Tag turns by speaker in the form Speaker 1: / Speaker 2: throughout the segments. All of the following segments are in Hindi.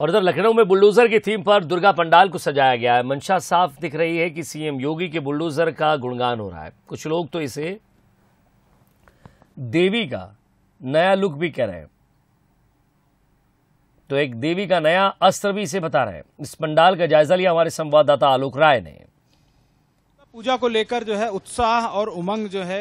Speaker 1: और इधर लखनऊ में बुलडोजर की थीम पर दुर्गा पंडाल को सजाया गया है। मंशा साफ़ दिख रही है कि सीएम योगी के बुलडोजर का गुणगान हो रहा है। कुछ लोग तो इसे देवी का नया लुक भी कह रहे हैं। तो एक देवी का नया अस्त्र भी इसे बता रहे हैं। इस पंडाल का जायजा लिया हमारे संवाददाता आलोक राय ने।
Speaker 2: पूजा को लेकर जो है उत्साह और उमंग जो है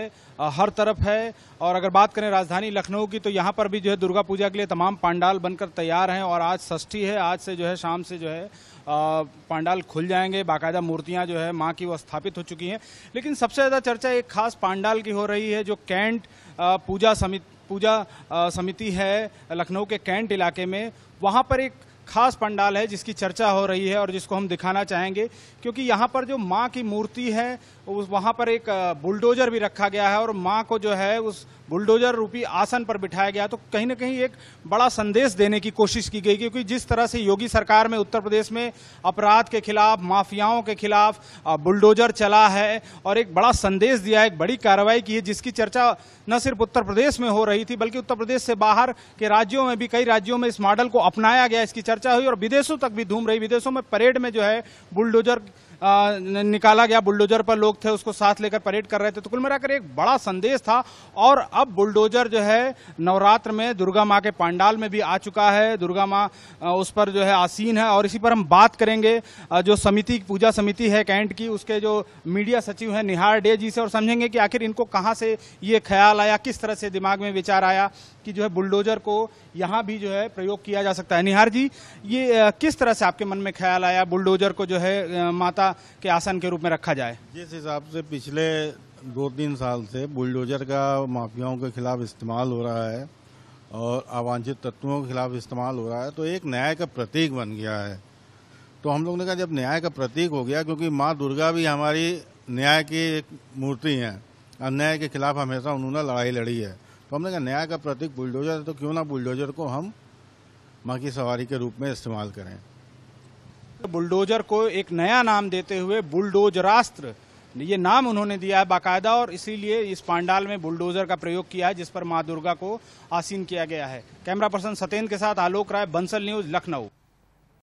Speaker 2: हर तरफ़ है। और अगर बात करें राजधानी लखनऊ की तो यहाँ पर भी जो है दुर्गा पूजा के लिए तमाम पंडाल बनकर तैयार हैं और आज षष्ठी है। आज से जो है शाम से जो है पंडाल खुल जाएँगे। बाकायदा मूर्तियाँ जो है माँ की वो स्थापित हो चुकी हैं। लेकिन सबसे ज़्यादा चर्चा एक खास पंडाल की हो रही है, जो कैंट पूजा समिति पूजा समिति है लखनऊ के कैंट इलाके में। वहाँ पर एक खास पंडाल है जिसकी चर्चा हो रही है और जिसको हम दिखाना चाहेंगे, क्योंकि यहाँ पर जो माँ की मूर्ति है, उस वहाँ पर एक बुलडोजर भी रखा गया है और माँ को जो है उस बुलडोजर रूपी आसन पर बिठाया गया तो कहीं ना कहीं एक बड़ा संदेश देने की कोशिश की गई, क्योंकि जिस तरह से योगी सरकार में उत्तर प्रदेश में अपराध के खिलाफ, माफियाओं के खिलाफ बुलडोजर चला है, और एक बड़ा संदेश दिया है एक बड़ी कार्रवाई की है, जिसकी चर्चा न सिर्फ़ उत्तर प्रदेश में हो रही थी, बल्कि उत्तर प्रदेश से बाहर के राज्यों में भी, कई राज्यों में इस मॉडल को अपनाया गया, इसकी चर्चा हुई, और विदेशों तक भी धूम रही, विदेशों में परेड में जो है बुलडोजर निकाला गया बुलडोजर पर लोग थे, उसको साथ लेकर परेड कर रहे थे। तो कुल मिलाकर एक बड़ा संदेश था। और अब बुलडोजर जो है, नवरात्र में दुर्गा माँ के पांडाल में भी आ चुका है। दुर्गा माँ उस पर जो है आसीन है। और इसी पर हम बात करेंगे जो समिति, पूजा समिति है, कैंट की, उसके जो मीडिया सचिव हैं, निहार डे जी से। और समझेंगे कि आखिर इनको कहाँ से ये ख्याल आया, किस तरह से दिमाग में विचार आया कि जो है बुलडोजर को यहाँ भी जो है प्रयोग किया जा सकता है। निहार जी, ये किस तरह से आपके मन में ख्याल आया बुलडोजर को जो है माता के आसन के रूप में रखा जाए?
Speaker 3: जिस हिसाब से पिछले दो तीन साल से बुलडोजर का माफियाओं के खिलाफ इस्तेमाल हो रहा है और अवांछित तत्वों के खिलाफ इस्तेमाल हो रहा है तो एक न्याय का प्रतीक बन गया है। तो हम लोग ने कहा, जब न्याय का प्रतीक हो गया, क्योंकि माँ दुर्गा भी हमारी न्याय की एक मूर्ति है, अन्याय के खिलाफ हमेशा उन्होंने लड़ाई लड़ी है। तो हमने कहा, न्याय का प्रतीक बुलडोजर है तो क्यों ना बुलडोजर को हम माँ की सवारी के रूप में इस्तेमाल करें।
Speaker 2: बुलडोजर को एक नया नाम देते हुए बुलडोजरास्त्र। ये नाम उन्होंने दिया है बाकायदा और इसीलिए इस पांडाल में बुलडोजर का प्रयोग किया है, जिस पर माँ दुर्गा को आसीन किया गया है। कैमरा पर्सन सत्येंद्र के साथ आलोक राय, बंसल न्यूज़, लखनऊ।